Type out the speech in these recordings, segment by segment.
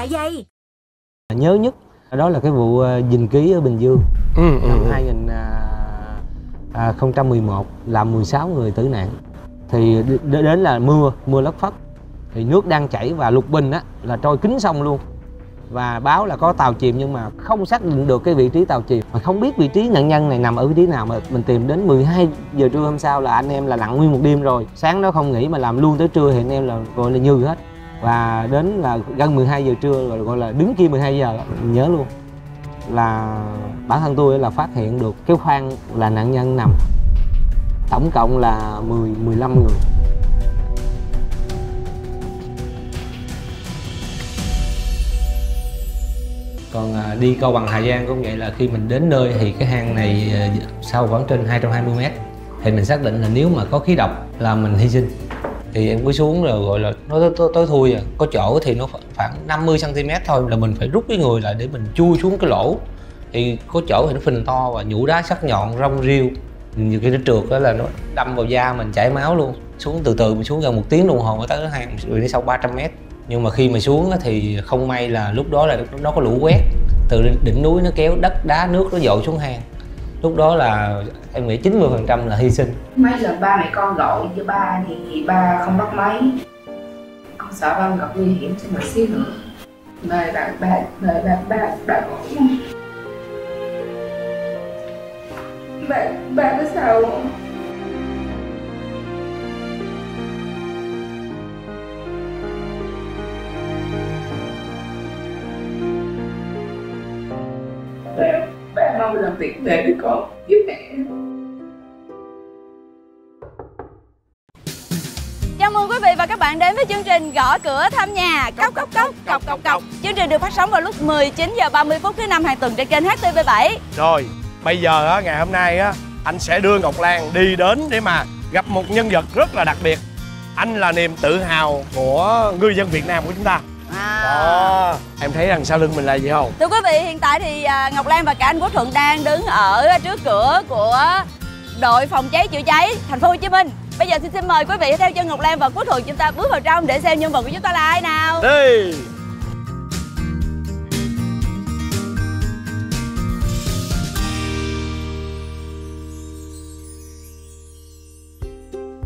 dạ dày. Nhớ nhất đó là cái vụ ờ, dình ký ở Bình Dương. Ừ, ừ, năm ừ. 2011 làm 16 người tử nạn. Thì đến là mưa mưa lất phất. Thì nước đang chảy và lục bình á là trôi kín sông luôn. Và báo là có tàu chìm nhưng mà không xác định được cái vị trí tàu chìm. Mà không biết vị trí nạn nhân này nằm ở vị trí nào mà mình tìm đến 12 giờ trưa hôm sau là anh em là lặn nguyên một đêm rồi. Sáng đó không nghỉ mà làm luôn tới trưa thì anh em là gọi là như hết và đến là gần 12 giờ trưa rồi gọi là đứng kia 12 giờ mình nhớ luôn là bản thân tôi là phát hiện được cái khoang là nạn nhân nằm tổng cộng là 10 15 người. Còn à, đi câu bằng Hà Giang cũng vậy là khi mình đến nơi thì cái hang này à, sâu khoảng trên 220 mét thì mình xác định là nếu mà có khí độc là mình hy sinh thì em cứ xuống rồi gọi là nó tối, tối, tối thui à. Có chỗ thì nó khoảng- 50 cm thôi là mình phải rút cái người lại để mình chui xuống cái lỗ. Thì có chỗ thì nó phình to và nhũ đá sắc nhọn rong riêu. Nhiều khi nó trượt đó là nó đâm vào da mình chảy máu luôn. Xuống từ từ mình xuống gần một tiếng đồng hồ mới tới cái hang rồi đi 300 mét. Nhưng mà khi mà xuống thì không may là lúc đó là nó có lũ quét. Từ đỉnh núi nó kéo đất đá nước nó dội xuống hang. Lúc đó là em nghĩ 90% là hy sinh mấy lần ba mẹ con gọi cho ba thì ba không bắt máy. Con sợ ba gặp nguy hiểm cho một xíu nữa. Mời bạn, ba, mời bạn ba ba gọi ba ba có sao không? Ba ba mau làm việc về với con giúp mẹ. Chào mừng quý vị và các bạn đến với chương trình Gõ cửa thăm nhà Cốc cốc cốc cọc cọc cọc Chương trình được phát sóng vào lúc 19 giờ 30 phút thứ năm hàng tuần trên kênh HTV7 Rồi, bây giờ á, ngày hôm nay á, anh sẽ đưa Ngọc Lan đi đến để mà gặp một nhân vật rất là đặc biệt. Anh là niềm tự hào của ngư dân Việt Nam của chúng ta. à. Đó, em thấy đằng sau lưng mình là gì không? Thưa quý vị, hiện tại thì à, Ngọc Lan và cả anh Quốc Thuận đang đứng ở trước cửa của đội phòng cháy chữa cháy thành phố Hồ Chí Minh. Bây giờ thì xin mời quý vị theo chân Ngọc Lan và Quốc Thuận chúng ta bước vào trong để xem nhân vật của chúng ta là ai nào. Đi!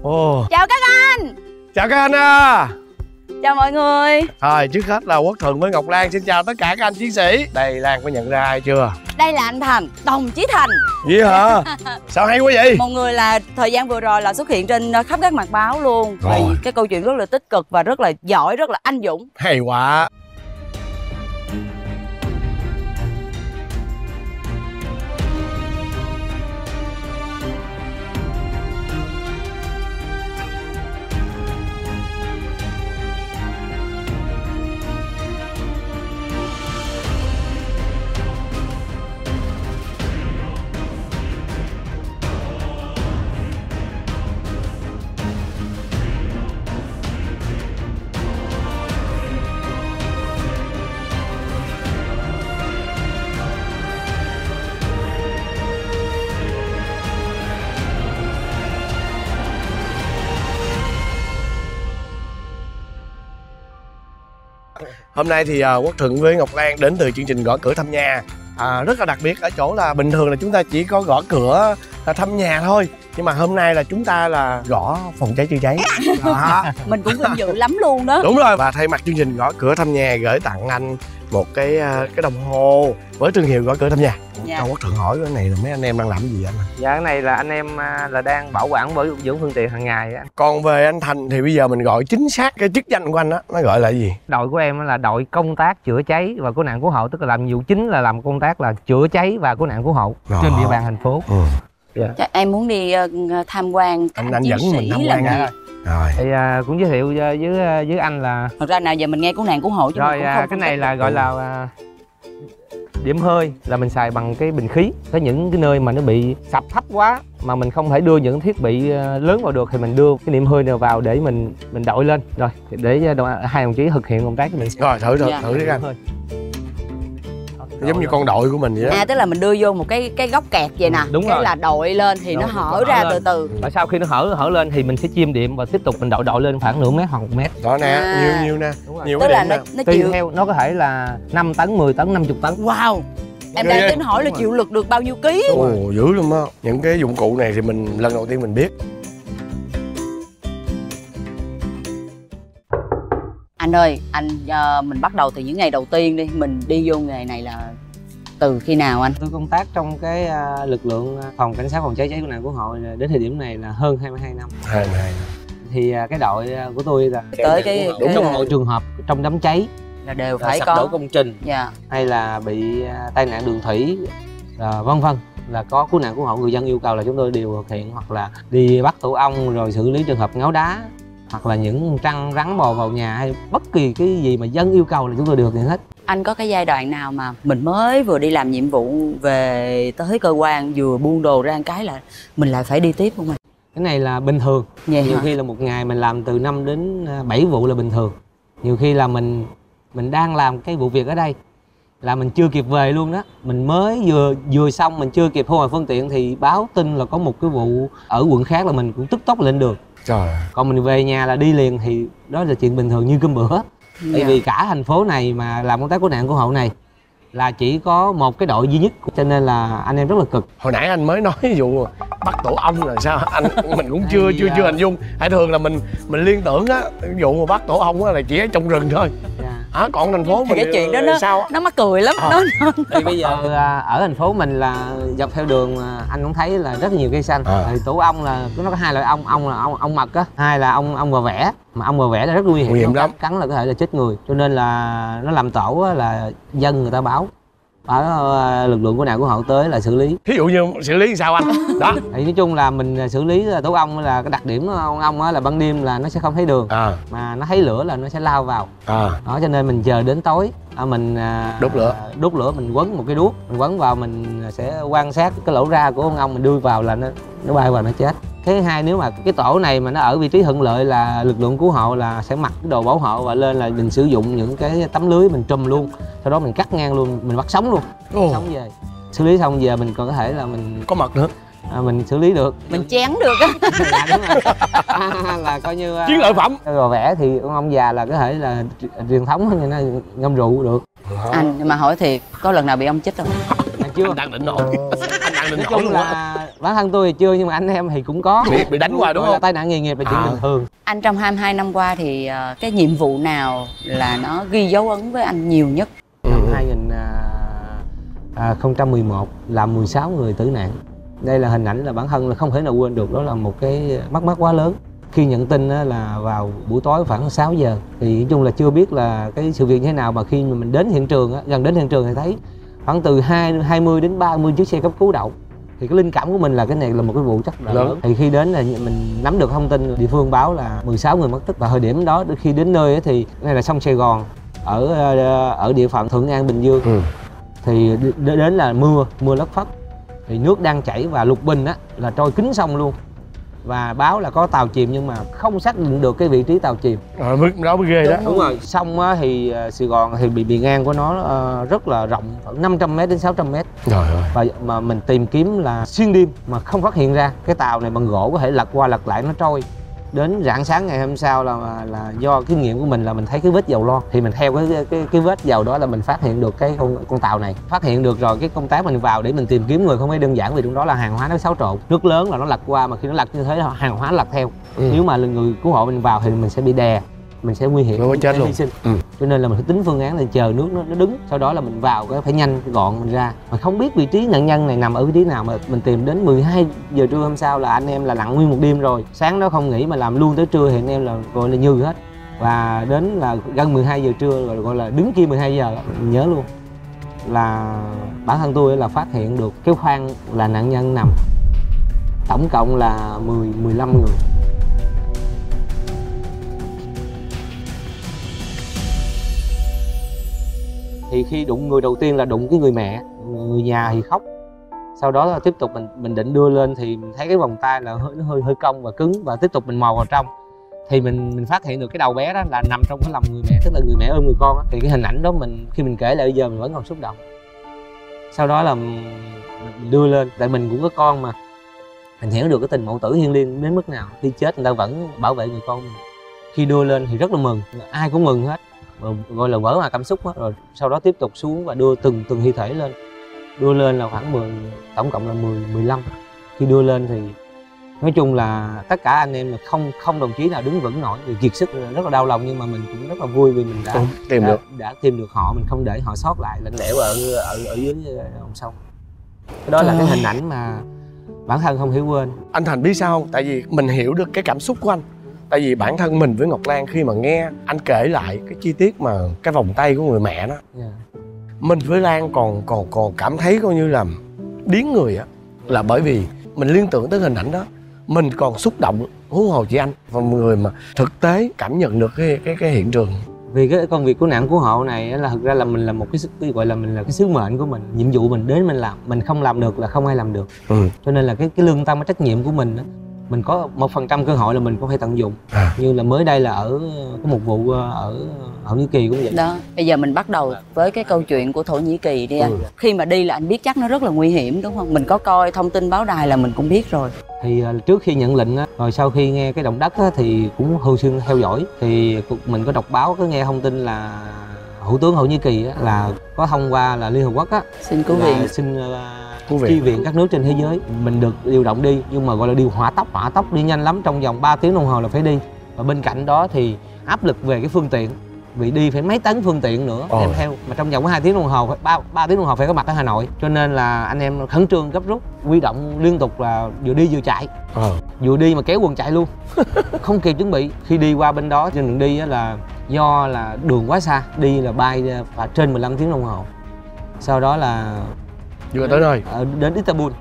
Ồ, Chào các anh. chào các anh à! Chào mọi người. Thôi, trước hết là Quốc Thuận với Ngọc Lan xin chào tất cả các anh chiến sĩ. Đây, Lan có nhận ra ai chưa? Đây là anh Thành, đồng chí Thành. Gì hả? Sao hay quá vậy? một người là thời gian vừa rồi là xuất hiện trên ờ, khắp các mặt báo luôn Rồi. vì cái câu chuyện rất là tích cực và rất là giỏi rất là anh dũng Hay quá! Hôm nay thì à, Quốc Thuận với Ngọc Lan đến từ chương trình gõ cửa thăm nhà. À, Rất là đặc biệt ở chỗ là bình thường là chúng ta chỉ có gõ cửa là thăm nhà thôi Nhưng mà hôm nay là chúng ta là gõ phòng cháy chữa cháy. Đó. mình cũng vinh dự lắm luôn đó. Đúng rồi và thay mặt chương trình gõ cửa thăm nhà gửi tặng anh một cái à, cái đồng hồ với thương hiệu gõ cửa thăm nhà Dạ. Cho Quốc Thuận hỏi cái này là mấy anh em đang làm cái gì anh dạ cái này là anh em à, là đang bảo quản bảo dưỡng phương tiện hàng ngày á Còn về anh Thành thì bây giờ mình gọi chính xác cái chức danh của anh á Nó gọi là gì? đội của em là đội công tác chữa cháy và cứu nạn cứu hộ tức là làm nhiệm vụ chính là làm công tác là chữa cháy và cứu nạn cứu hộ Đó. trên địa bàn thành phố ừ. Chắc em muốn đi ờ, tham quan các Anh- anh, dẫn mình sĩ tham quan gì hả? Rồi thì à, cũng giới thiệu với với, với anh là thật ra nào giờ mình nghe cứu nạn cứu hộ chứ rồi mình cũng à, cái này là gọi là à, điểm hơi là mình xài bằng cái bình khí. Có những cái nơi mà nó bị sập thấp quá mà mình không thể đưa những thiết bị à, lớn vào được thì mình đưa cái điểm hơi nào vào để mình mình đội lên. Rồi để đội- hai đồng chí thực hiện công tác cho mình. Rồi thử thử Dạ. thử đi anh giống như con đội của mình vậy đó à tức là mình đưa vô một cái cái góc kẹt vậy nè. Đúng cái rồi. là đội lên thì nó Đội- hở hở ra lên. từ từ. Và sau khi nó hở hở lên thì mình sẽ chim điểm và tiếp tục mình đội đội lên khoảng nửa mét hoặc một mét. Đó nè À. nhiều nhiều nè rồi. nhiều tức cái là điểm nó nè. nó tùy chịu. theo nó có thể là 5 tấn 10 tấn 50 tấn. Wow. Em đang tính hỏi là rồi. chịu lực được bao nhiêu ký? Ồ dữ lắm á. Những cái dụng cụ này thì mình lần đầu tiên mình biết anh ơi anh ờ, mình bắt đầu từ những ngày đầu tiên đi. Mình đi vô nghề này là từ khi nào anh? Tôi công tác trong cái à, lực lượng à, phòng cảnh sát phòng cháy cháy cứu nạn cứu hộ là đến thời điểm này là hơn 22 năm. Hai này thì à, cái đội của tôi là tới cái đúng cái trong mọi trường hợp trong đám cháy. Là đều phải sập đổ có công trình. Dạ. Hay là bị à, tai nạn đường thủy à, vân vân. Là có cứu nạn cứu hộ người dân yêu cầu là chúng tôi đều thực hiện hoặc là đi bắt tổ ong rồi xử lý trường hợp ngáo đá hoặc là những trăng rắn bò vào nhà hay bất kỳ cái gì mà dân yêu cầu là chúng tôi thực hiện hết. Anh có cái giai đoạn nào mà mình mới vừa đi làm nhiệm vụ về tới cơ quan vừa buông đồ ra cái là mình lại phải đi tiếp không anh? Cái này là bình thường. Vậy nhiều hả? khi là một ngày mình làm từ 5 đến à, 7 vụ là bình thường. Nhiều khi là mình mình đang làm cái vụ việc ở đây là mình chưa kịp về luôn đó. Mình mới vừa vừa xong mình chưa kịp thu hồi phương tiện thì báo tin là có một cái vụ ở quận khác là mình cũng tức tốc lên đường trời. Còn mình về nhà là đi liền thì đó là chuyện bình thường như cơm bữa. Tại Dạ. vì cả thành phố này mà làm công tác cứu nạn cứu hộ này là chỉ có một cái đội duy nhất. Cho nên là anh em rất là cực. Hồi nãy anh mới nói vụ bắt tổ ong là sao? Anh mình cũng chưa chưa chưa à, hình dung. Hay thường là mình mình liên tưởng á vụ mà bắt tổ ong á là chỉ ở trong rừng thôi à, còn thành phố Thì mình cái chuyện đó nó- sao nó mắc cười lắm Ờ. nó thì bây giờ à, ở thành phố mình là dọc theo đường à, anh cũng thấy là rất nhiều cây xanh À. thì tổ ong là nó có hai loại ong ong là ong ong mật á hai là ong ong bò vẽ mà ong bò vẽ là rất nguy hiểm Nguy hiểm Nó lắm. cắn, cắn là có thể là chết người cho nên là nó làm tổ á, là dân người ta báo báo à, lực lượng của nạn của hộ tới là xử lý. Thí dụ như xử lý sao anh? Đó. Thì nói chung là mình xử lý tổ ong là cái đặc điểm của ong ong á là ban đêm là nó sẽ không thấy đường. À. Mà nó thấy lửa là nó sẽ lao vào. À. Đó cho nên mình chờ đến tối à, mình à, Đốt lửa. đốt lửa mình quấn một cái đuốc mình quấn vào mình sẽ quan sát cái lỗ ra của con ong mình đưa vào là nó nó bay vào nó chết. Cái thứ hai nếu mà cái tổ này mà nó ở vị trí thuận lợi là lực lượng cứu hộ là sẽ mặc cái đồ bảo hộ và lên là mình sử dụng những cái tấm lưới mình trùm luôn. Sau đó mình cắt ngang luôn mình bắt sống luôn. Ồ, sống về xử lý xong về mình còn có thể là mình có mật nữa à, mình xử lý được. Mình chén được á. Dạ đúng rồi. À, là coi như à, chiến lợi phẩm. rồi vẽ thì con ông già là có thể là truyền thống như nó ngâm rượu được. Anh nhưng mà hỏi thiệt có lần nào bị ông chích không? Mà chưa. Anh đang định nổi anh đang định nói nổi chung luôn á. là bản thân tôi thì chưa nhưng mà anh em thì cũng có. Bị bị đánh qua đúng là không? tai nạn nghề nghiệp là chuyện À. bình thường. Anh trong 22 năm qua thì ờ, cái nhiệm vụ nào là nó ghi dấu ấn với anh nhiều nhất? Năm 2011 làm 16 người tử nạn đây là hình ảnh là bản thân là không thể nào quên được đó là một cái mất mát quá lớn. Khi nhận tin là vào buổi tối khoảng 6 giờ thì nói chung là chưa biết là cái sự việc như thế nào mà khi mà mình đến hiện trường gần đến hiện trường thì thấy khoảng từ 2, 20 đến 30 chiếc xe cấp cứu đậu. Thì cái linh cảm của mình là cái này là một cái vụ rất là Lớn. lớn. Thì khi đến là mình nắm được thông tin địa phương báo là 16 người mất tích. Và thời điểm đó khi đến nơi thì này là sông Sài Gòn ở ờ, ở địa phận Thuận An Bình Dương. Ừ. thì đến là mưa mưa lất phất thì nước đang chảy và lục bình á là trôi kín sông luôn. Và báo là có tàu chìm nhưng mà không xác định được cái vị trí tàu chìm. Rồi mới đó mới ghê đó. Đúng rồi sông á, thì ờ, Sài Gòn thì bị bề ngang của nó ờ, rất là rộng khoảng 500 m đến 600 m ơi. Và mà mình tìm kiếm là xuyên đêm mà không phát hiện ra. Cái tàu này bằng gỗ có thể lật qua lật lại nó trôi đến rạng sáng ngày hôm sau là là do kinh nghiệm của mình là mình thấy cái vết dầu lo. Thì mình theo cái cái cái vết dầu đó là mình phát hiện được cái con con tàu này. Phát hiện được rồi cái công tác mình vào để mình tìm kiếm người không phải đơn giản vì trong đó là hàng hóa nó xáo trộn. Nước lớn là nó lật qua mà khi nó lật như thế hàng hóa lật theo. Ừ. nếu mà là người cứu hộ mình vào thì mình sẽ bị đè mình sẽ nguy hiểm. Nó chết luôn. sinh. Ừ. cho nên là mình phải tính phương án là chờ nước nó, nó đứng sau đó là mình vào cái phải nhanh gọn mình ra. Mà không biết vị trí nạn nhân này nằm ở vị trí nào mà mình tìm đến 12 giờ trưa hôm sau là anh em là lặn nguyên một đêm rồi. Sáng đó không nghỉ mà làm luôn tới trưa thì anh em là gọi là như hết. Và đến là gần 12 giờ trưa rồi gọi là đứng kia 12 giờ mình nhớ luôn. Là bản thân tôi là phát hiện được cái khoang là nạn nhân nằm. Tổng cộng là 10 15 người thì khi đụng người đầu tiên là đụng cái người mẹ, người nhà thì khóc. Sau đó là tiếp tục mình mình định đưa lên thì mình thấy cái vòng tay là hơi, nó hơi hơi cong và cứng và tiếp tục mình mò vào trong. Thì mình mình phát hiện được cái đầu bé đó là nằm trong cái lòng người mẹ, tức là người mẹ ôm người con đó. thì cái hình ảnh đó mình, khi mình kể lại bây giờ mình vẫn còn xúc động. Sau đó là mình đưa lên, tại mình cũng có con mà. Mình hiểu được cái tình mẫu tử thiêng liêng đến mức nào khi chết người ta vẫn bảo vệ người con. Mình khi đưa lên thì rất là mừng, ai cũng mừng hết gọi là vỡ hòa cảm xúc hết rồi sau đó tiếp tục xuống và đưa từng từng thi thể lên. Đưa lên là khoảng 10 tổng cộng là 10 15 khi đưa lên thì nói chung là tất cả anh em là không không đồng chí nào đứng vững nổi vì kiệt sức rất là đau lòng nhưng mà mình cũng rất là vui vì mình đã Đúng, tìm đã, được. đã tìm được họ mình không để họ sót lại lạnh lẽo ở ở ở dưới dòng sông. Cái đó là cái hình ảnh mà bản thân không thể quên. Anh thành biết sao không? Tại vì mình hiểu được cái cảm xúc của anh tại vì bản thân mình với ngọc lan khi mà nghe anh kể lại cái chi tiết mà cái vòng tay của người mẹ đó yeah. mình với lan còn còn còn cảm thấy coi như là điếng người á. Là bởi vì mình liên tưởng tới hình ảnh đó mình còn xúc động huống hồ chị anh. Và người mà thực tế cảm nhận được cái cái cái hiện trường. Vì cái công việc cứu nạn cứu hộ này á là thực ra là mình là một cái, gọi là mình là cái sứ mệnh của mình. Nhiệm vụ mình đến mình làm mình không làm được là không ai làm được. Ừ. cho nên là cái cái lương tâm cái trách nhiệm của mình á mình có một phần trăm cơ hội là mình cũng phải tận dụng. À. như là mới đây là ở có một vụ ờ, ở ở Thổ Nhĩ Kỳ cũng vậy. Đó bây giờ mình bắt đầu với cái câu chuyện của thổ nhĩ kỳ đi anh. Ừ. khi mà đi là anh biết chắc nó rất là nguy hiểm đúng không? Mình có coi thông tin báo đài là mình cũng biết rồi. Thì ờ, trước khi nhận lệnh á rồi sau khi nghe cái động đất á, thì cũng thường xuyên theo dõi. Thì mình có đọc báo có nghe thông tin là thủ tướng Thổ Nhĩ Kỳ á, là có thông qua là Liên Hợp Quốc á xin cứu viện. xin ờ, Cứu viện. chi viện các nước trên thế giới mình được điều động đi nhưng mà gọi là điều hỏa tốc hỏa tốc đi nhanh lắm trong vòng 3 tiếng đồng hồ là phải đi. Và bên cạnh đó thì áp lực về cái phương tiện vì đi phải mấy tấn phương tiện nữa đem theo. Mà trong vòng có hai tiếng đồng hồ phải ba ba tiếng đồng hồ phải có mặt ở Hà Nội. Cho nên là anh em khẩn trương gấp rút huy động liên tục là vừa đi vừa chạy. Ờ. Vừa đi mà kéo quần chạy luôn. Không kịp chuẩn bị khi đi qua bên đó trên đường đi á là do là đường quá xa đi là bay ra phải trên 15 tiếng đồng hồ. Sau đó là vừa tới nơi. Ở đến Istanbul.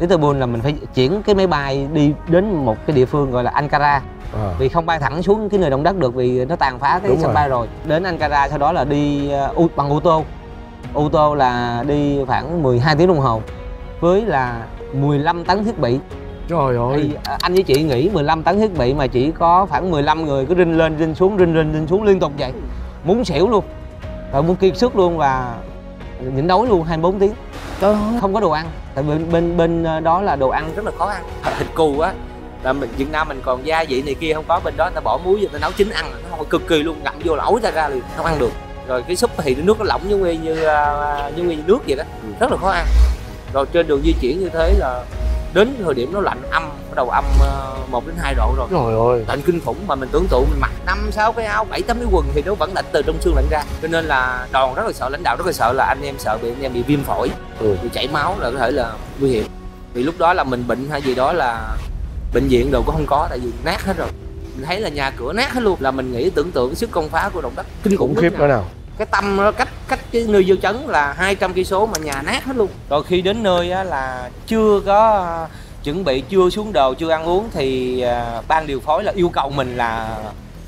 Istanbul là mình phải chuyển cái máy bay đi đến một cái địa phương gọi là Ankara. Ờ. Vì không bay thẳng xuống cái nơi động đất được vì nó tàn phá cái Đúng sân rồi. bay rồi. Đến Ankara sau đó là đi ô- bằng ô tô. Ô tô là đi khoảng 12 tiếng đồng hồ với là 15 tấn thiết bị. Trời ơi. Thì anh với chị nghĩ 15 tấn thiết bị mà chỉ có khoảng 15 người cứ rinh lên rinh xuống rinh lên rinh xuống liên tục vậy. Muốn xỉu luôn rồi muốn kiệt sức luôn và nhịn đói luôn 24 tiếng. Trời ơi. Không có đồ ăn tại bên bên bên ờ, đó là đồ ăn rất là khó ăn. Thịt cừu á là mình Việt Nam mình còn gia vị này kia không có bên đó ta bỏ muối vô ta nấu chín ăn nó không cực kỳ luôn ngậm vô ối ra ra liền không ăn được. Rồi cái súp thì nước nó lỏng giống như như ờ, giống như nước vậy đó rất là khó ăn. Rồi trên đường di chuyển như thế là đến thời điểm nó lạnh âm đầu âm ờ, 1 đến 2 độ rồi. Trời ơi. Lạnh kinh khủng mà mình tưởng tượng mình mặc năm sáu cái áo bảy tám cái quần thì nó vẫn lạnh từ trong xương lạnh ra. Cho nên là đoàn rất là sợ lãnh đạo rất là sợ là anh em sợ bị anh em bị viêm phổi Ừ. bị chảy máu là có thể là nguy hiểm. Vì lúc đó là mình bệnh hay gì đó là bệnh viện đồ cũng không có tại vì nát hết rồi. Mình thấy là nhà cửa nát hết luôn là mình nghĩ tưởng tượng sức công phá của động đất kinh khủng khiếp nữa nào. Cái tâm nó cách cách cái nơi dư chấn là 200 cây số mà nhà nát hết luôn. Rồi khi đến nơi á, là chưa có ờ, chuẩn bị chưa xuống đồ chưa ăn uống thì ờ, ban điều phối là yêu cầu mình là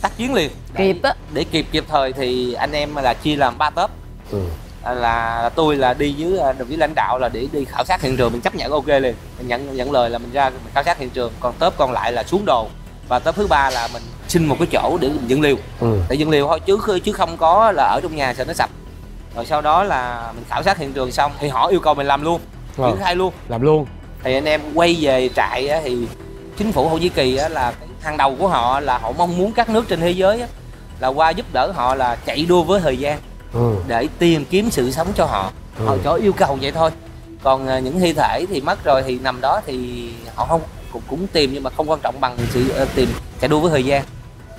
tác chiến liền. Kịp á. Để kịp kịp thời thì anh em là chia làm ba tớp ừ. là, là tôi là đi với ờ, đồng chí lãnh đạo là để đi khảo sát hiện trường mình chấp nhận ok liền. Mình nhận nhận lời là mình ra mình khảo sát hiện trường còn tớp còn lại là xuống đồ. Và tớp thứ ba là mình xin một cái chỗ để mình dựng liều. Ừ. tại dựng liều thôi chứ chứ không có là ở trong nhà sợ nó sập. Rồi sau đó là mình khảo sát hiện trường xong thì họ yêu cầu mình làm luôn. Triển khai luôn. Làm luôn thì anh em quay về trại á, thì chính phủ Thổ Nhĩ Kỳ á, là hàng đầu của họ là họ mong muốn các nước trên thế giới á, là qua giúp đỡ họ là chạy đua với thời gian ừ. để tìm kiếm sự sống cho họ Ừ. họ cho yêu cầu vậy thôi còn à, những thi thể thì mất rồi thì nằm đó thì họ không cũng, cũng tìm nhưng mà không quan trọng bằng sự ờ, tìm chạy đua với thời gian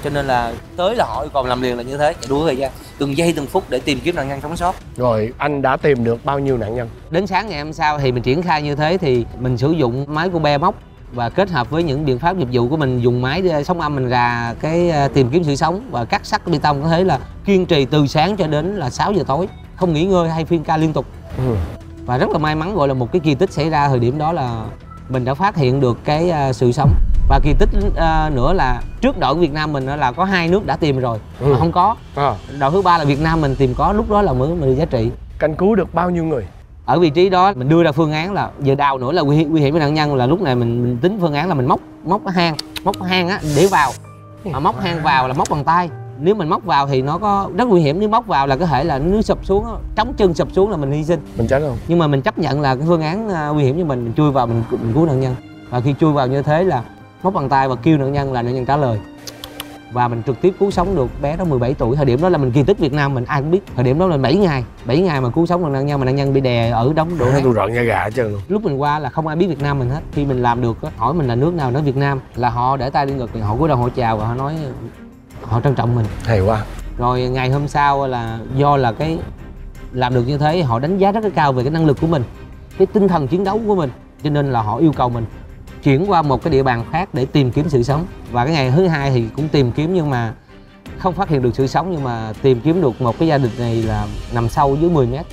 cho nên là tới là họ yêu cầu làm liền là như thế. Chạy đua thời gian từng giây từng phút để tìm kiếm nạn nhân sống sót. Rồi anh đã tìm được bao nhiêu nạn nhân? Đến sáng ngày hôm sau thì mình triển khai như thế thì mình sử dụng máy của be móc và kết hợp với những biện pháp nghiệp vụ của mình dùng máy sóng âm mình ra cái ờ, tìm kiếm sự sống. Và cắt sắt bê tông có thể là kiên trì từ sáng cho đến là 6 giờ tối không nghỉ ngơi hay phiên ca liên tục. Ừ. và rất là may mắn gọi là một cái kỳ tích xảy ra thời điểm đó là mình đã phát hiện được cái ờ, sự sống và kỳ tích ờ, nữa là trước đội của Việt Nam mình là có hai nước đã tìm rồi Ừ. mà không có. À, đội thứ ba là Việt Nam mình tìm có lúc đó là mới mới giá trị. Canh cứu được bao nhiêu người? Ở vị trí đó mình đưa ra phương án là giờ đào nữa là nguy hiểm, nguy hiểm với nạn nhân là lúc này mình, mình tính phương án là mình móc móc hang móc hang á để vào. Mà móc hang vào là móc bằng tay. Nếu mình móc vào thì nó có rất nguy hiểm nếu móc vào là có thể là nó sụp xuống trống chân sụp xuống là mình hy sinh. Mình chết không nhưng mà mình chấp nhận là cái phương án à, nguy hiểm cho mình mình chui vào mình, mình cứu nạn nhân. Và khi chui vào như thế là móc bằng tay và kêu nạn nhân là nạn nhân trả lời. Và mình trực tiếp cứu sống được bé đó 17 tuổi. Thời điểm đó là mình kỳ tích Việt Nam mình ai cũng biết. Thời điểm đó là 7 ngày 7 ngày mà cứu sống được nạn nhân mà nạn nhân bị đè ở đống đổ tôi rợn da gà luôn. Lúc mình qua là không ai biết Việt Nam mình hết. Khi mình làm được hỏi mình là nước nào nói Việt Nam là họ để tay lên ngực họ cúi đầu họ chào và họ nói họ trân trọng mình. Hay quá. Rồi ngày hôm sau là do là cái làm được như thế họ đánh giá rất là cao về cái năng lực của mình cái tinh thần chiến đấu của mình. Cho nên là họ yêu cầu mình chuyển qua một cái địa bàn khác để tìm kiếm sự sống. Và cái ngày thứ hai thì cũng tìm kiếm nhưng mà không phát hiện được sự sống nhưng mà tìm kiếm được một cái gia đình này là nằm sâu dưới 10 mét.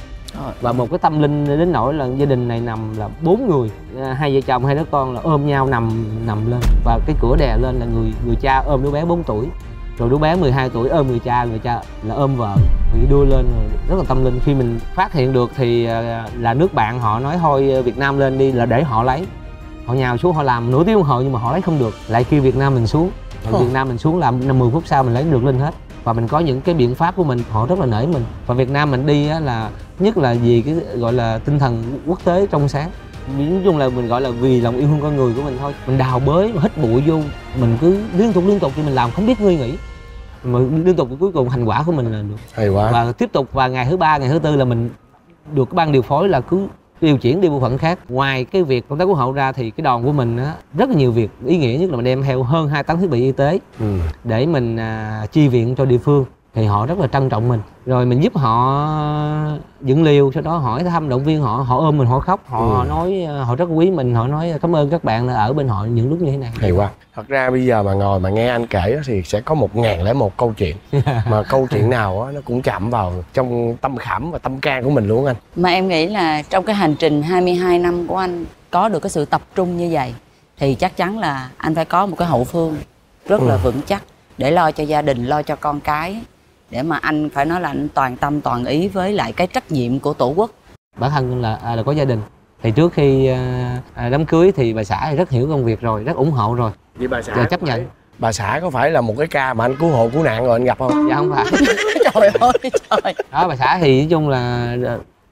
Và một cái tâm linh đến nỗi là gia đình này nằm là bốn người à, hai vợ chồng hai đứa con là ôm nhau nằm nằm lên. Và cái cửa đè lên là người người cha ôm đứa bé 4 tuổi. Rồi đứa bé 12 tuổi ôm người cha người cha là ôm vợ thì đưa lên rất là tâm linh. Khi mình phát hiện được thì à, là nước bạn họ nói thôi Việt Nam lên đi là để họ lấy họ nhào xuống họ làm nửa tiếng đồng hồ nhưng mà họ lấy không được. Lại kêu Việt Nam mình xuống. Rồi Việt Nam mình xuống làm 50 phút sau mình lấy được lên hết. Và mình có những cái biện pháp của mình họ rất là nể mình. Và Việt Nam mình đi á, là nhất là vì cái gọi là tinh thần quốc tế trong sáng. Nói chung là mình gọi là vì lòng yêu thương con người của mình thôi. Mình đào bới hít bụi vô. Mình cứ liên tục liên tục thì mình làm không biết nguy nghĩ. Mà liên tục cuối cùng thành quả của mình là được. Hay quá. Và tiếp tục và ngày thứ ba ngày thứ tư là mình được ban điều phối là cứ điều chuyển đi bộ phận khác. Ngoài cái việc công tác cứu hộ ra thì cái đoàn của mình á rất là nhiều việc. Ý nghĩa nhất là mình đem theo hơn hai tấn thiết bị y tế ừ. để mình à, chi viện cho địa phương thì họ rất là trân trọng mình. Rồi mình giúp họ dựng liều sau đó hỏi thăm động viên họ họ ôm mình họ khóc. Họ Ừ. nói họ rất quý mình họ nói cảm ơn các bạn đã ở bên họ những lúc như thế này. Hay quá. Thật ra bây giờ mà ngồi mà nghe anh kể á, thì sẽ có một ngàn lẻ một câu chuyện. Mà câu chuyện nào á, nó cũng chạm vào trong tâm khảm và tâm can của mình luôn anh. Mà em nghĩ là trong cái hành trình 22 năm của anh có được cái sự tập trung như vậy thì chắc chắn là anh phải có một cái hậu phương rất là Ừ. vững chắc để lo cho gia đình, lo cho con cái để mà anh phải nói là anh toàn tâm toàn ý với lại cái trách nhiệm của tổ quốc. bản thân là à, là có gia đình. Thì trước khi à, à, đám cưới thì bà xã thì rất hiểu công việc rồi rất ủng hộ rồi. Vậy bà xã Giờ chấp nhận. bà xã có phải là một cái ca mà anh cứu hộ cứu nạn rồi anh gặp không? Dạ không phải. Trời ơi trời. đó bà xã thì nói chung là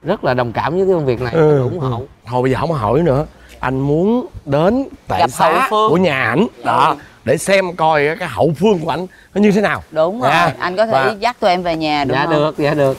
rất là đồng cảm với cái công việc này Ừ, ủng hộ. Thôi bây giờ không hỏi nữa. Anh muốn đến tại Gặp xã phương. của nhà ảnh. Đó để xem coi cái hậu phương của ảnh nó như thế nào Đúng rồi, Dạ. anh có thể Và- dắt tụi em về nhà đúng dạ không? được dạ được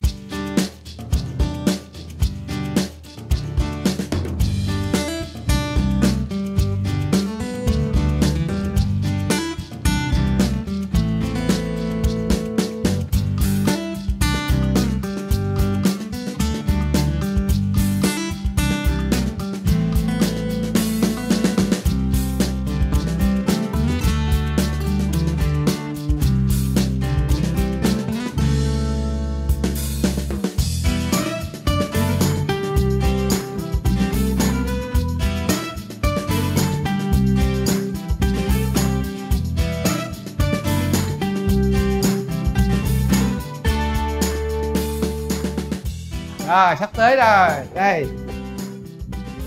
rồi sắp tới rồi. Đây.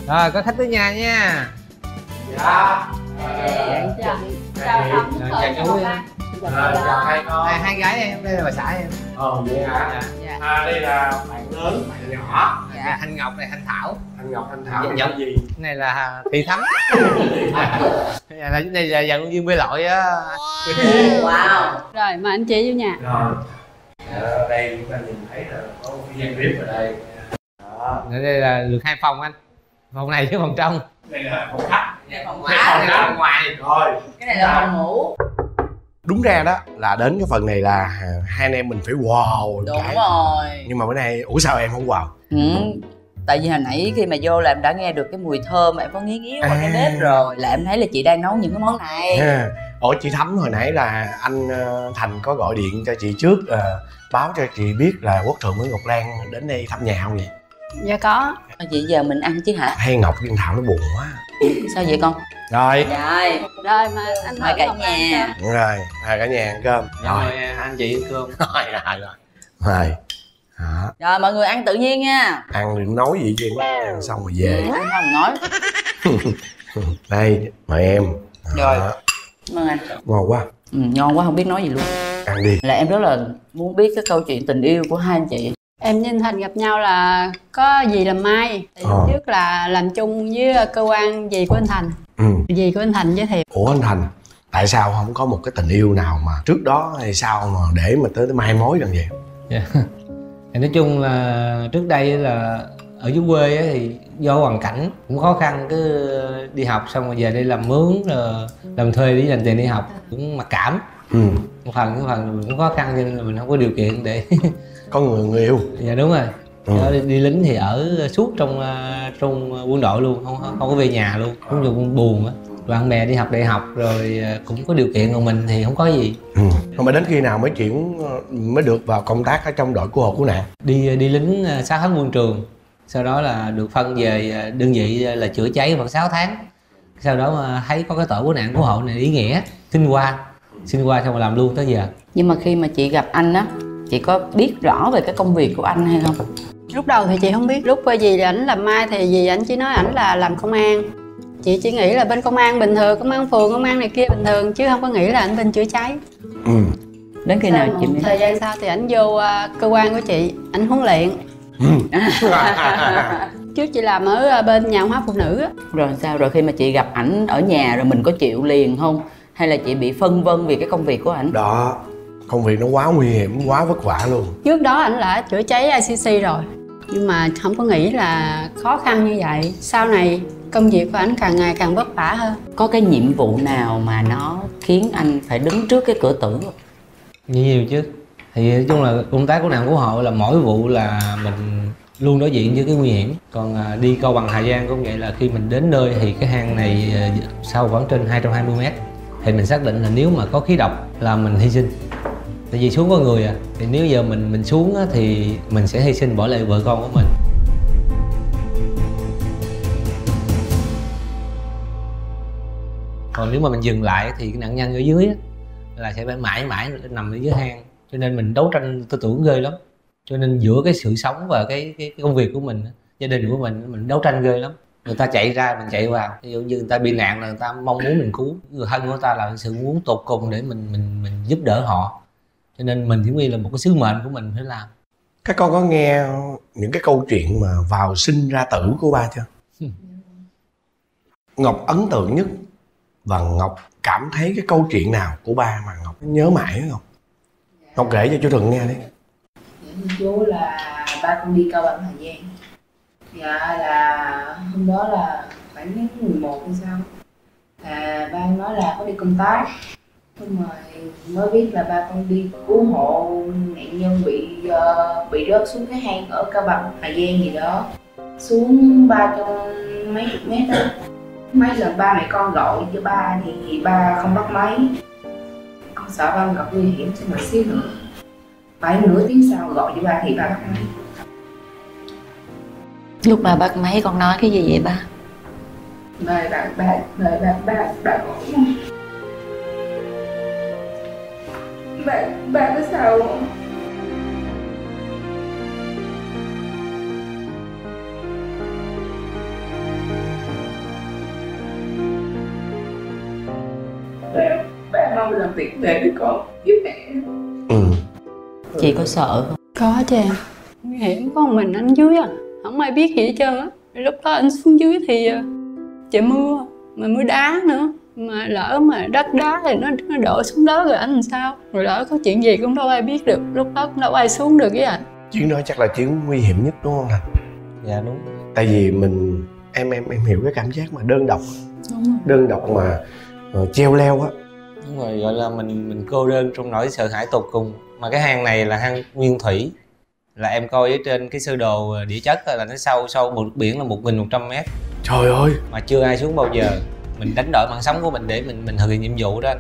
Rồi có khách tới nhà nha. Dạ. Chào chào chú. Chào hai con. Hai, hai gái em đây là bà xã em. Ờ vậy hả? Dạ. à đây là bạn lớn bạn nhỏ. Dạ thanh ngọc này thanh thảo. Anh ngọc anh thảo Dạ, là dạ. gì? Này là thị Cái này là này là động viên bơi lội á. Wow. Rồi mời anh chị vô nhà. rồi ở đây chúng ta nhìn thấy là có một cái gian bếp ở đây đó đây là được hai phòng anh phòng này với phòng trong đây là phòng khách Đây phòng Cái phòng ngoài. đó ở ngoài rồi Cái này là phòng ngủ. đúng ra đó là đến cái phần này là hai anh em mình phải wow Đúng cái. rồi. nhưng mà bữa nay ủa sao em không wow Ừ. Tại vì hồi nãy khi mà vô là em đã nghe được cái mùi thơm em có nghi ngíu qua cái À. bếp rồi là em thấy là chị đang nấu những cái món này. Ha. Ủa chị thắm hồi nãy là anh ờ, thành có gọi điện cho chị trước ờ, báo cho chị biết là quốc thượng với ngọc lan đến đây thăm nhà không vậy Dạ có. Chị giờ mình ăn chứ hả? hay ngọc với thảo nó buồn quá Sao vậy con? rồi Rồi, Rồi mà anh mời cả nhà. rồi hai cả nhà ăn cơm dạ rồi mời anh chị ăn cơm rồi rồi rồi rồi đó. Rồi mọi người ăn tự nhiên nha. ăn đừng nói gì chứ ăn xong rồi về Ừ, Ăn không nói. đây mời em Rồi. Mời anh. ngon quá Ừ, ngon quá không biết nói gì luôn. ăn đi là em rất là muốn biết cái câu chuyện tình yêu của hai anh chị em với anh Thành gặp nhau là có gì làm mai Thì Ờ. trước là làm chung với cơ quan dì của anh Thành ừ Dì của anh Thành giới thiệu ủa anh thành tại sao không có một cái tình yêu nào mà trước đó hay sao mà để mà tới mai mối gần vậy Dạ. thì nói chung là trước đây là ở dưới quê á thì do hoàn cảnh cũng khó khăn cứ đi học xong rồi về đây làm mướn rồi làm thuê để dành tiền đi học cũng mặc cảm. Ừ. Một phần cái phần mình cũng khó khăn nên là mình không có điều kiện để có người người yêu. Dạ đúng rồi. Ừ. Đó, đi, đi lính thì ở suốt trong uh, trong quân đội luôn không không có về nhà luôn cũng cũng buồn á. Bạn bè đi học đại học rồi ờ, cũng có điều kiện còn mình thì không có gì. Ừ. Nhưng mà đến khi nào mới chuyển ờ, mới được vào công tác ở trong đội cứu hộ cứu nạn? Đi đi lính ờ, 6 tháng quân trường sau đó là được phân về ờ, đơn vị là chữa cháy khoảng 6 tháng. Sau đó mà thấy có cái tổ cứu nạn cứu hộ này ý nghĩa xin qua xin qua xong rồi làm luôn tới giờ. Nhưng mà khi mà chị gặp anh á chị có biết rõ về cái công việc của anh hay không? Lúc đầu thì chị không biết. Lúc bởi vì ảnh làm mai thì dì ảnh chỉ nói ảnh là làm công an. Chị chỉ nghĩ là bên công an bình thường, công an phường, công an này kia bình thường Chứ không có nghĩ là ảnh bên chữa cháy. Ừ. Đến khi nào chị một mới thời gian sau thì ảnh vô à, cơ quan của chị ảnh huấn luyện trước chị làm ở à, bên nhà hóa phụ nữ á. Rồi sao? Rồi khi mà chị gặp ảnh ở nhà rồi mình có chịu liền không? Hay là chị bị phân vân vì cái công việc của ảnh? Đó công việc nó quá nguy hiểm quá vất vả luôn. Trước đó ảnh đã chữa cháy ICC rồi. Nhưng mà không có nghĩ là khó khăn như vậy. Sau này công việc của ảnh càng ngày càng vất vả hơn. Có cái nhiệm vụ nào mà nó khiến anh phải đứng trước cái cửa tử không? nhiều nhiều chứ thì nói chung là công tác của nạn cứu hộ là mỗi vụ là mình luôn đối diện với cái nguy hiểm. Còn à, đi câu bằng hà giang cũng vậy là khi mình đến nơi thì cái hang này à, sâu khoảng trên 220 mét thì mình xác định là nếu mà có khí độc là mình hy sinh. Tại vì xuống có người à thì nếu giờ mình mình xuống á, thì mình sẽ hy sinh bỏ lại vợ con của mình. Còn nếu mà mình dừng lại thì cái nạn nhân ở dưới á, là sẽ phải mãi mãi nằm ở dưới hang cho nên mình đấu tranh tư tưởng ghê lắm. Cho nên giữa cái sự sống và cái cái, cái công việc của mình gia đình của mình mình đấu tranh ghê lắm. Người ta chạy ra mình chạy vào. Ví dụ như người ta bị nạn là người ta mong muốn mình cứu. Người thân của ta là sự muốn tột cùng để mình mình mình giúp đỡ họ. Cho nên mình chỉ là một cái sứ mệnh của mình phải làm. Các con có nghe những cái câu chuyện mà vào sinh ra tử của ba chưa? Ngọc ấn tượng nhất và ngọc cảm thấy cái câu chuyện nào của ba mà ngọc nhớ mãi không ngọc kể cho chú thuận nghe đi. Chú là ba con đi cao bằng Hà Giang Dạ là hôm đó là khoảng tháng 11 hay sao? Là ba nói là có đi công tác. Xong rồi mới biết là ba con đi cứu hộ nạn nhân bị uh, bị rớt xuống cái hang ở cao bằng Hà Giang gì đó. Xuống ba trăm mấy chục mét đó mấy lần ba mẹ con gọi cho ba thì ba không bắt máy sợ ba gặp nguy hiểm xong rồi xíu nữa. Phải nửa tiếng sau gọi cho ba thì ba bắt máy. Lúc bà bắt máy con nói cái gì vậy ba? Mời bà ba mời bà ba bà gọi. Ba ba có sao không mong làm việc để cho con giúp mẹ? Ừ. Chị có sợ không? Có chứ. Em nguy hiểm có một mình anh dưới à? Không ai biết gì hết trơn á. Lúc đó anh xuống dưới thì ờ, trời mưa mà mưa đá nữa. Mà lỡ mà đất đá thì nó nó đổ xuống đó rồi anh làm sao? Rồi lỡ có chuyện gì cũng đâu ai biết được. Lúc đó cũng đâu ai xuống được với anh. Chuyến đó chắc là chuyến nguy hiểm nhất đúng không thành dạ đúng. Tại vì mình em em em hiểu cái cảm giác mà đơn độc. Đúng rồi. Đơn độc mà ờ, treo leo á đúng rồi gọi là mình mình cô đơn trong nỗi sợ hãi tột cùng. Mà cái hang này là hang nguyên thủy. Là em coi ở trên cái sơ đồ địa chất là nó sâu sâu một biển là 1.100 mét. Trời ơi! Mà chưa ai xuống bao giờ. Mình đánh đổi mạng sống của mình để mình mình thực hiện nhiệm vụ đó anh.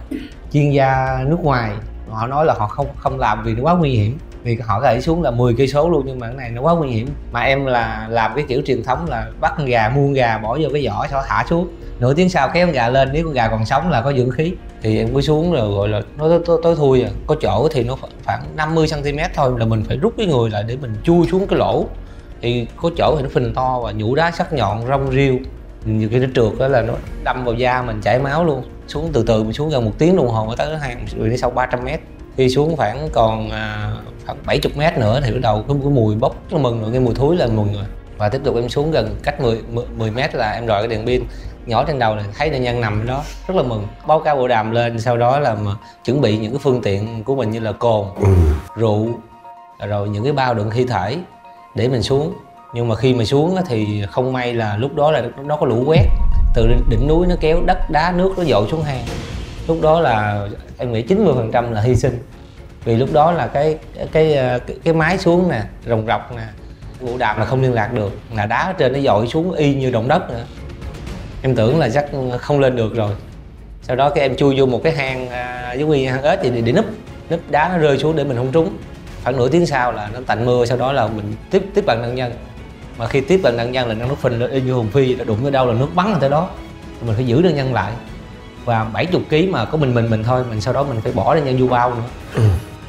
Chuyên gia nước ngoài họ nói là họ không không làm vì nó quá nguy hiểm. Vì họ có thể xuống là 10 cây số luôn nhưng mà cái này nó quá nguy hiểm. Mà em là làm cái kiểu truyền thống là bắt con gà muôn gà bỏ vô cái vỏ sau thả xuống. Nửa tiếng sau kéo con gà lên nếu con gà còn sống là có dưỡng khí thì em cứ xuống rồi gọi là nó tối, tối, thui à. Có chỗ thì nó khoảng 50 cm thôi là mình phải rút cái người lại để mình chui xuống cái lỗ. Thì có chỗ thì nó phình to và nhũ đá sắc nhọn rong riêu. Nhiều khi nó trượt đó là nó đâm vào da mình chảy máu luôn. Xuống từ từ mình xuống gần một tiếng đồng hồ mới tới cái hang rồi đi sâu 300 mét. Khi xuống khoảng còn à, khoảng 70 mét nữa thì bắt đầu có cái mùi bốc nó là mừng rồi cái mùi thúi là mừng rồi. Và tiếp tục em xuống gần cách 10, 10, 10 mét là em rọi cái đèn pin nhỏ trên đầu này thấy nạn nhân nằm đó rất là mừng. Báo cáo bộ đàm lên sau đó là mà chuẩn bị những cái phương tiện của mình như là cồn rượu rồi những cái bao đựng thi thể để mình xuống. Nhưng mà khi mà xuống thì không may là lúc đó là nó có lũ quét từ đỉnh núi nó kéo đất đá nước nó dội xuống hang. Lúc đó là em nghĩ 90% là hy sinh. Vì lúc đó là cái cái cái, cái, cái máy xuống nè rồng rọc nè bộ đàm là không liên lạc được là đá ở trên nó dội xuống y như động đất nữa em tưởng là chắc không lên được rồi. Sau đó cái em chui vô một cái hang à, giống như hang ếch thì để, để núp núp đá nó rơi xuống để mình không trúng. Khoảng nửa tiếng sau là nó tạnh mưa sau đó là mình tiếp tiếp cận nạn nhân. Mà khi tiếp cận nạn nhân là nó phình lên như hùng phi nó đụng tới đâu là nước bắn tới đó. Mình phải giữ nạn nhân lại. Và 70 kg mà có mình mình mình thôi mình sau đó mình phải bỏ nạn nhân vô bao nữa. Ừ.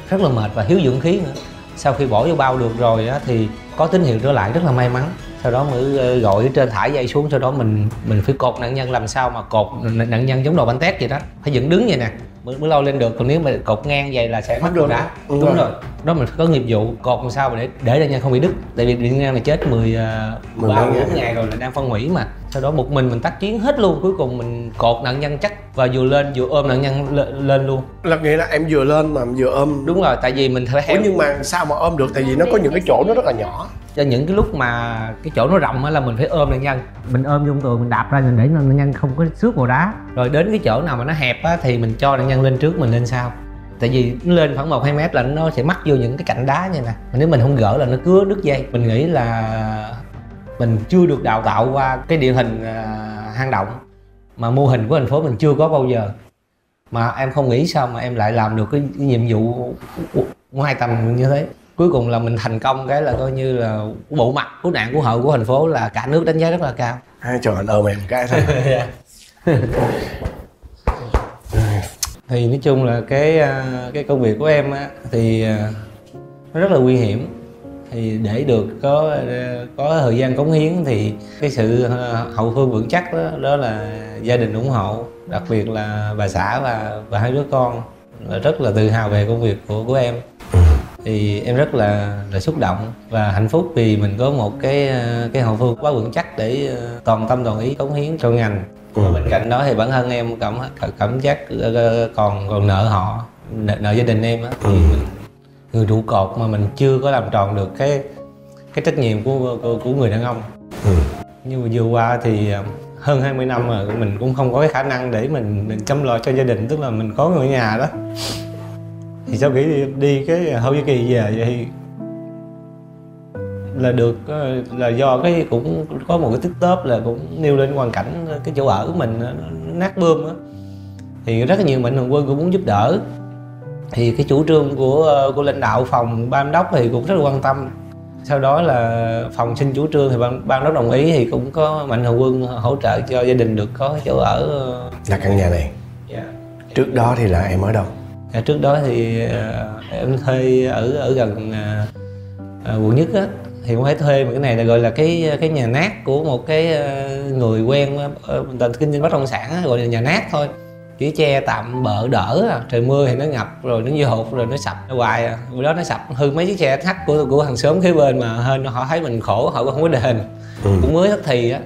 rất là mệt và thiếu dưỡng khí nữa. Sau khi bỏ vô bao được rồi á, thì có tín hiệu trở lại rất là may mắn sau đó mới ờ, gọi ở trên thải dây xuống sau đó mình mình phải cột nạn nhân làm sao mà cột nạn nhân giống đồ bánh tét vậy đó. Phải dựng đứng vậy nè mới, mới lôi lên được. Còn nếu mà cột ngang vậy là sẽ mất được. đồ đá Đúng rồi. đó mình phải có nghiệp vụ cột làm sao mà để để nạn nhân không bị đứt. Tại vì nạn nhân này chết 10 uh, Mười 3 mấy ngày. 4 ngày rồi là đang phân hủy mà. Sau đó một mình mình tác chiến hết luôn. Cuối cùng mình cột nạn nhân chắc và vừa lên vừa ôm nạn nhân lên, lên luôn. Là nghĩa là em vừa lên mà vừa ôm. Đúng rồi tại vì mình phải Ủa theo nhưng mà sao mà ôm được? Tại vì nó có những cái chỗ nó rất là nhỏ cho những cái lúc mà cái chỗ nó rộng á là mình phải ôm nạn nhân. Mình ôm vô tường mình đạp ra mình để nạn nhân không có xước vào đá. Rồi đến cái chỗ nào mà nó hẹp á thì mình cho nạn nhân lên trước mình lên sau. Tại vì nó lên khoảng một hai mét là nó sẽ mắc vô những cái cạnh đá như nè. Mà nếu mình không gỡ là nó cứa đứt dây. Mình nghĩ là mình chưa được đào tạo qua cái địa hình à, hang động. Mà mô hình của thành phố mình chưa có bao giờ. Mà em không nghĩ sao mà em lại làm được cái, cái nhiệm vụ ngoài tầm như thế cuối cùng là mình thành công cái là coi như là bộ mặt cứu nạn cứu hộ của thành phố là cả nước đánh giá rất là cao. Hai chờ anh ôm em cái thôi. Thì nói chung là cái à, cái công việc của em á thì à, nó rất là nguy hiểm. Thì để được có ờ, có thời gian cống hiến thì cái sự hậu phương vững chắc đó, đó là gia đình ủng hộ đặc biệt là bà xã và và hai đứa con. Là rất là tự hào về công việc của của em thì em rất là là xúc động và hạnh phúc vì mình có một cái ờ, cái hậu phương quá vững chắc để ờ, toàn tâm toàn ý cống hiến cho ngành. Và bên cạnh đó thì bản thân em cảm cảm giác ờ, còn còn nợ họ nợ, nợ gia đình em á. Thì mình người trụ cột mà mình chưa có làm tròn được cái cái trách nhiệm của của, của người đàn ông. Nhưng mà vừa qua thì hơn 20 năm rồi mình cũng không có cái khả năng để mình, mình chăm lo cho gia đình tức là mình có người nhà đó thì sau khi đi, đi cái hậu gia kỳ về vậy thì là được ờ, là do cái cũng có một cái tích tớp là cũng nêu lên hoàn cảnh cái chỗ ở của mình nó nó nát bươm á. Thì rất là nhiều mạnh thường quân cũng muốn giúp đỡ. Thì cái chủ trương của ờ, của lãnh đạo phòng ban đốc thì cũng rất là quan tâm. Sau đó là phòng xin chủ trương thì ban ban đốc đồng ý thì cũng có mạnh thường quân hỗ trợ cho gia đình được có chỗ ở ờ, là căn nhà này. Dạ. trước đó thì là em ở đâu trước đó thì ờ, em thuê ở ở gần ờ, ờ, quận nhất á thì cũng phải thuê một cái này là gọi là cái cái nhà nát của một cái người quen tên kinh doanh bất động sản á, gọi là nhà nát thôi chỉ che tạm bỡ đỡ à. trời mưa thì nó ngập rồi nó vô hụt rồi nó sập nó hoài à. bữa đó nó sập hư mấy chiếc xe thắt của của hàng xóm kế bên mà hên họ thấy mình khổ họ cũng không có đền cũng mới thất thì á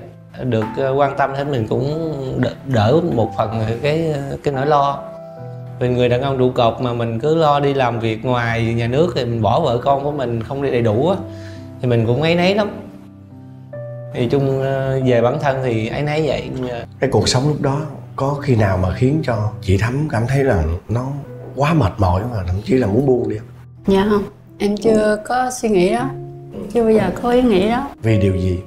được quan tâm đến mình cũng đỡ, đỡ một phần cái cái nỗi lo vì người đàn ông trụ cột mà mình cứ lo đi làm việc ngoài nhà nước thì mình bỏ vợ con của mình không đi đầy đủ á thì mình cũng ấy nấy lắm. Thì chung ờ, về bản thân thì ấy nấy vậy. Cái cuộc sống lúc đó có khi nào mà khiến cho chị thắm cảm thấy là nó quá mệt mỏi mà thậm chí là muốn buông đi không? dạ không em chưa có suy nghĩ đó. Chưa bao giờ có ý nghĩ đó. Vì điều gì?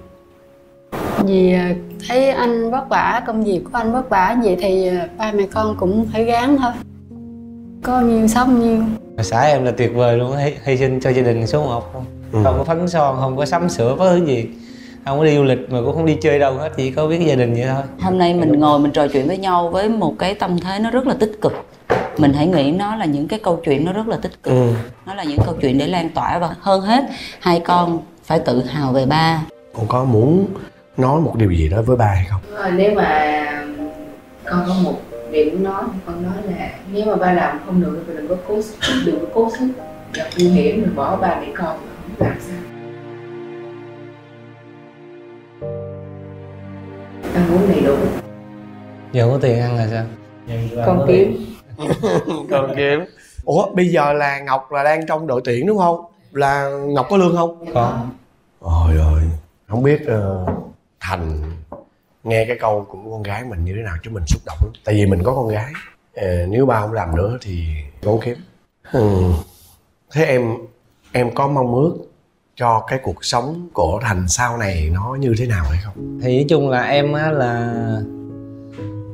Vì à, thấy anh vất vả công việc của anh vất vả vậy thì à, ba mẹ con cũng phải gán thôi có nhiêu sống nhiêu xã em là tuyệt vời luôn hy, hy sinh cho gia đình số 1 luôn. Ừ. không có phấn son không có sắm sửa bất thứ gì. Không có đi du lịch mà cũng không đi chơi đâu hết chỉ có biết gia đình vậy thôi. Hôm nay mình ngồi mình trò chuyện với nhau với một cái tâm thế nó rất là tích cực. Mình hãy nghĩ nó là những cái câu chuyện nó rất là tích cực. Ừ. Nó là những câu chuyện để lan tỏa và hơn hết Hai con phải tự hào về ba. Con có muốn nói một điều gì đó với ba hay không? Ờ, nếu mà con có một Viện cũng nói con nói là nếu mà ba làm không được thì đừng có cố sức đừng có cố sức gặp nguy hiểm rồi bỏ ba mẹ con không làm sao. Ăn uống đầy đủ. Giờ có tiền ăn là sao? Con kiếm. còn kiếm. Ủa bây giờ là ngọc là đang trong đội tuyển đúng không? Là ngọc có lương không? Có. Ôi ơi. Không biết ờ, thành nghe cái câu của con gái mình như thế nào chứ mình xúc động lắm. Tại vì mình có con gái. À, nếu ba không làm nữa thì tốn kiếm ừ. thế em em có mong ước cho cái cuộc sống của thành sau này nó như thế nào hay không? Thì nói chung là em á là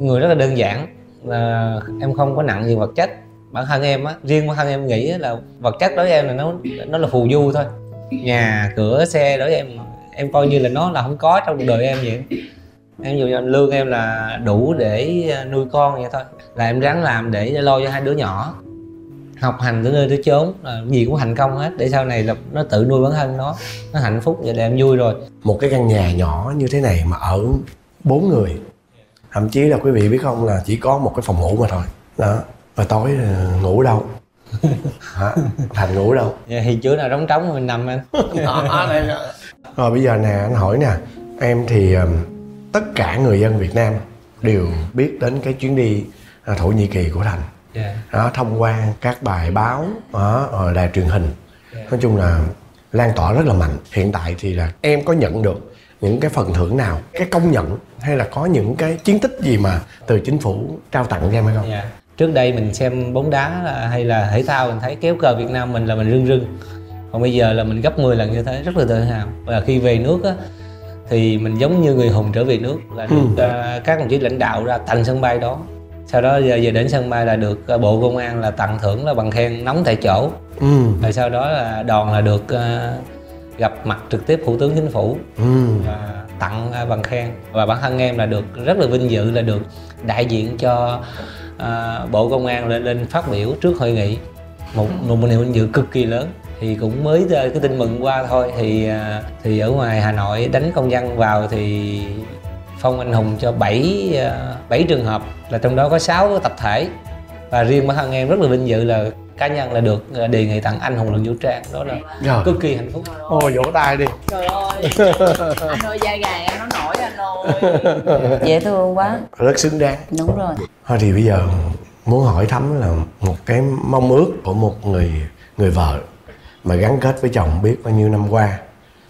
người rất là đơn giản. Là em không có nặng gì vật chất. Bản thân em á riêng bản thân em nghĩ là vật chất đối với em là nó nó là phù du thôi. Nhà cửa xe đối với em em coi như là nó là không có trong cuộc đời em vậy em dù lương em là đủ để nuôi con vậy thôi. Là em ráng làm để lo cho hai đứa nhỏ. Học hành tới nơi tới chốn là gì cũng thành công hết. Để sau này là nó tự nuôi bản thân nó nó hạnh phúc vậy là em vui rồi. Một cái căn nhà nhỏ như thế này mà ở bốn người thậm chí là quý vị biết không là chỉ có một cái phòng ngủ mà thôi. Đó và tối ờ, ngủ đâu? Hả? Thành ngủ đâu? Dạ, thì chỗ nào trống trống mình nằm anh. Rồi bây giờ nè anh hỏi nè. Em thì tất cả người dân Việt Nam đều biết đến cái chuyến đi à, Thổ Nhĩ Kỳ của Thành. Đó, thông qua các bài báo đó, rồi đài truyền hình. Nói chung là lan tỏa rất là mạnh. Hiện tại thì là em có nhận được những cái phần thưởng nào? Cái công nhận hay là có những cái chiến tích gì mà từ chính phủ trao tặng cho em hay không? Trước đây mình xem bóng đá là- hay là thể thao mình thấy kéo cờ Việt Nam mình là mình rưng rưng. Còn bây giờ là mình gấp 10 lần như thế rất là tự hào. Và khi về nước á thì mình giống như người hùng trở về nước là được à, các đồng chí lãnh đạo ra tận sân bay đó. Sau đó giờ về đến sân bay là được à, bộ công an là tặng thưởng là bằng khen nóng tại chỗ. Ừ. Rồi sau đó là đoàn là được à, gặp mặt trực tiếp thủ tướng chính phủ ừ. và tặng à, bằng khen. Và bản thân em là được rất là vinh dự là được đại diện cho à, bộ công an lên lên phát biểu trước hội nghị. Một một niềm vinh dự cực kỳ lớn thì cũng mới ra cái tin mừng qua thôi. Thì à, thì ở ngoài Hà Nội đánh công dân vào thì phong anh hùng cho 7 bảy trường hợp là trong đó có 6 tập thể. Và riêng bản thân em rất là vinh dự là cá nhân là được đề nghị tặng anh hùng lực vũ trang. Đó là rồi. cực kỳ hạnh phúc. Ôi vỗ tay đi. Trời ơi. Anh ơi da gà em nó nổi anh ơi. Dễ thương quá. Rất xứng đáng. Đúng rồi. Thôi thì bây giờ muốn hỏi thắm là một cái mong ước của một người người vợ mà gắn kết với chồng biết bao nhiêu năm qua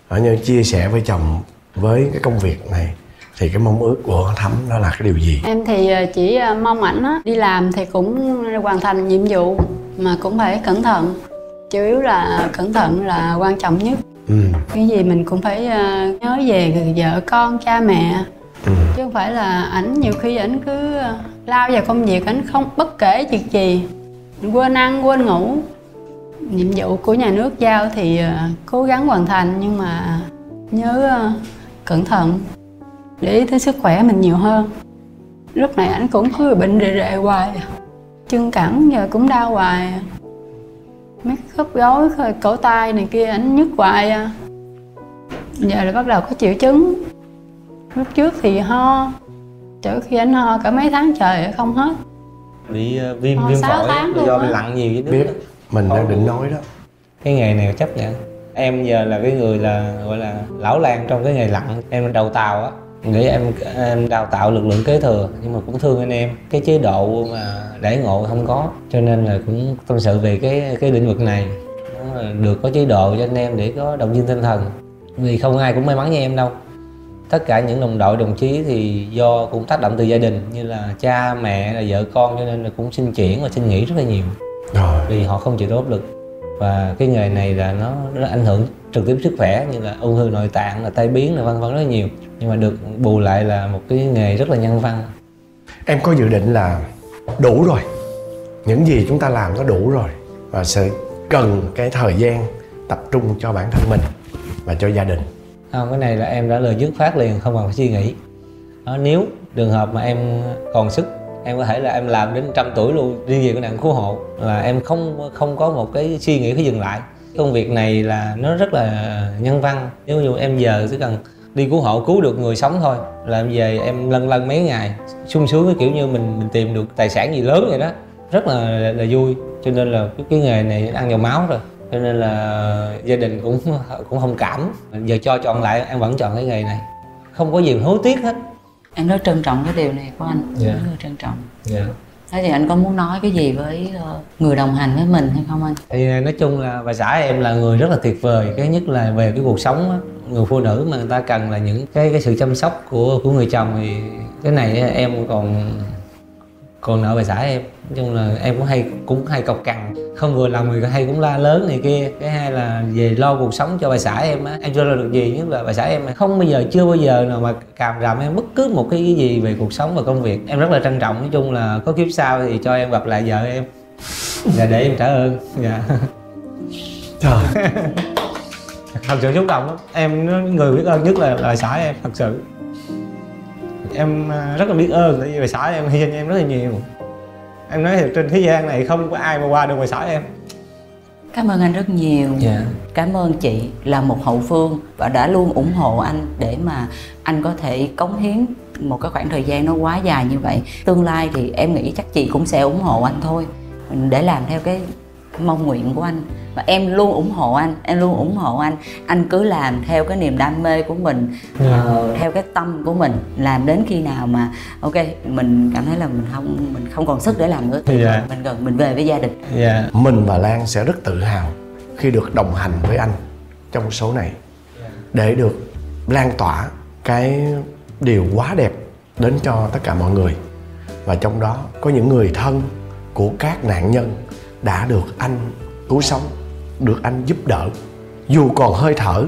ở như chia sẻ với chồng với cái công việc này thì cái mong ước của thắm đó là cái điều gì? Em thì ờ, chỉ ờ, mong ảnh á đi làm thì cũng hoàn thành nhiệm vụ mà cũng phải cẩn thận. Chủ yếu là cẩn thận là quan trọng nhất. Ừ. Cái gì mình cũng phải ờ, nhớ về vợ con cha mẹ. Ừ. Chứ không phải là ảnh nhiều khi ảnh cứ lao vào công việc ảnh không bất kể việc gì. Quên ăn quên ngủ nhiệm vụ của nhà nước giao thì ờ, cố gắng hoàn thành nhưng mà nhớ ờ, cẩn thận để ý tới sức khỏe mình nhiều hơn. Lúc này ảnh cũng cứ bệnh rề rề hoài chân cẳng giờ cũng đau hoài mấy khớp gối khớp cổ tay này kia ảnh nhức hoài à. giờ là bắt đầu có triệu chứng. Lúc trước thì ho trước khi ảnh ho cả mấy tháng trời không hết. Bị ờ, viêm viêm phổi do á. lặn nhiều với nước mình đang định nói đó. Cái nghề này chấp nhận. Em giờ là cái người là gọi là lão lan trong cái nghề lặn. Em đầu tàu á. Nghĩ em em đào tạo lực lượng kế thừa nhưng mà cũng thương anh em. Cái chế độ mà đãi ngộ không có cho nên là cũng tâm sự về cái cái lĩnh vực này. Được có chế độ cho anh em để có động viên tinh thần. Vì không ai cũng may mắn như em đâu. Tất cả những đồng đội đồng chí thì do cũng tác động từ gia đình như là cha mẹ là vợ con cho nên là cũng xin chuyển và xin nghỉ rất là nhiều rồi. Vì họ không chịu tốt lực. Và cái nghề này là nó, nó ảnh hưởng trực tiếp sức khỏe như là ung thư nội tạng là tai biến là vân vân rất là nhiều. Nhưng mà được bù lại là một cái nghề rất là nhân văn. Em có dự định là đủ rồi. Những gì chúng ta làm nó đủ rồi. Và sẽ cần cái thời gian tập trung cho bản thân mình và cho gia đình. Không cái này là em đã lời dứt phát liền không cần phải suy nghĩ. Đó, nếu trường hợp mà em còn sức em có thể là em làm đến trăm tuổi luôn riêng về cái nạn cứu hộ. Là em không không có một cái suy nghĩ phải dừng lại. Công việc này là nó rất là nhân văn. Nếu như em giờ chỉ cần đi cứu hộ cứu được người sống thôi là em về em lân lân mấy ngày sung sướng cái kiểu như mình mình tìm được tài sản gì lớn vậy đó. Rất là là, là vui. Cho nên là cái, cái nghề này ăn vào máu rồi. Cho nên là gia đình cũng cũng không cảm. Giờ cho chọn lại em vẫn chọn cái nghề này. Không có gì hối tiếc hết em rất trân trọng cái điều này của anh. Dạ. rất là trân trọng. Dạ. Thế thì anh có muốn nói cái gì với ờ, người đồng hành với mình hay không anh? Thì nói chung là bà xã em là người rất là tuyệt vời. Cái nhất là về cái cuộc sống người phụ nữ mà người ta cần là những cái cái sự chăm sóc của của người chồng thì cái này em còn còn nợ bà xã em nói chung là em cũng hay cũng hay cọc cằn. Không vừa lòng thì hay cũng la lớn này kia. Cái hai là về lo cuộc sống cho bà xã em á. Em chưa lo được gì nhưng mà bà xã em không bao giờ chưa bao giờ nào mà càm ràm em bất cứ một cái gì về cuộc sống và công việc. Em rất là trân trọng nói chung là có kiếp sau thì cho em gặp lại vợ em. Dạ để em trả ơn. Dạ. Trời. Thật sự xúc động lắm. Em người biết ơn nhất là là xã em thật sự em à, rất là biết ơn tại vì bà xã em hy sinh em rất là nhiều. Em nói thiệt trên thế gian này không có ai mà qua được bà xã em. Cảm ơn anh rất nhiều. Dạ. Cảm ơn chị là một hậu phương và đã luôn ủng hộ anh để mà anh có thể cống hiến một cái khoảng thời gian nó quá dài như vậy. Tương lai thì em nghĩ chắc chị cũng sẽ ủng hộ anh thôi. Để làm theo cái mong nguyện của anh. Và em luôn ủng hộ anh em luôn ủng hộ anh. Anh cứ làm theo cái niềm đam mê của mình Dạ. ờ, theo cái tâm của mình. Làm đến khi nào mà ok mình cảm thấy là mình không mình không còn sức để làm nữa. Thì Dạ. mình gần mình về với gia đình. Dạ. Mình và Lan sẽ rất tự hào khi được đồng hành với anh trong số này. Để được lan tỏa cái điều quá đẹp đến cho tất cả mọi người. Và trong đó có những người thân của các nạn nhân đã được anh cứu sống được anh giúp đỡ. Dù còn hơi thở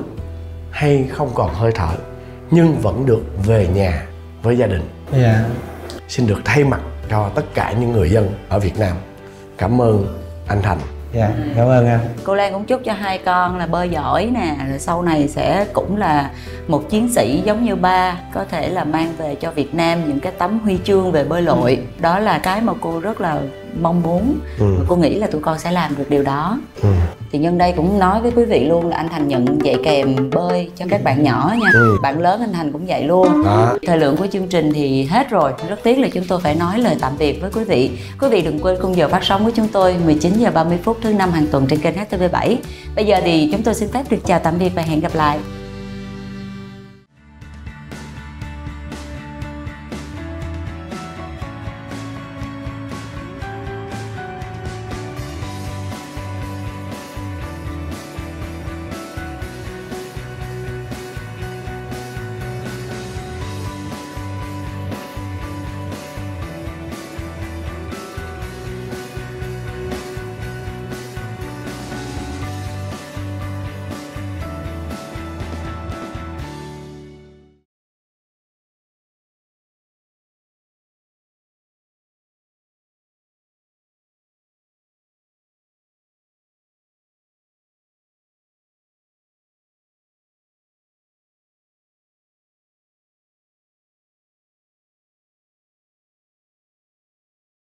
hay không còn hơi thở nhưng vẫn được về nhà với gia đình. Dạ. Xin được thay mặt cho tất cả những người dân ở Việt Nam cảm ơn anh Thành. Dạ cảm ơn anh. Cô Lan cũng chúc cho hai con là bơi giỏi nè rồi sau này sẽ cũng là một chiến sĩ giống như ba có thể là mang về cho Việt Nam những cái tấm huy chương về bơi lội. Đó là cái mà cô rất là mong muốn Ừ. Và cô nghĩ là tụi con sẽ làm được điều đó Ừ. thì nhân đây cũng nói với quý vị luôn là anh Thành nhận dạy kèm bơi cho các bạn nhỏ nha Ừ. bạn lớn anh Thành cũng dạy luôn Đó. thời lượng của chương trình thì hết rồi rất tiếc là chúng tôi phải nói lời tạm biệt với quý vị quý vị đừng quên khung giờ phát sóng của chúng tôi 19 giờ 30 phút thứ năm hàng tuần trên kênh HTV7 bây giờ thì chúng tôi xin phép được chào tạm biệt và hẹn gặp lại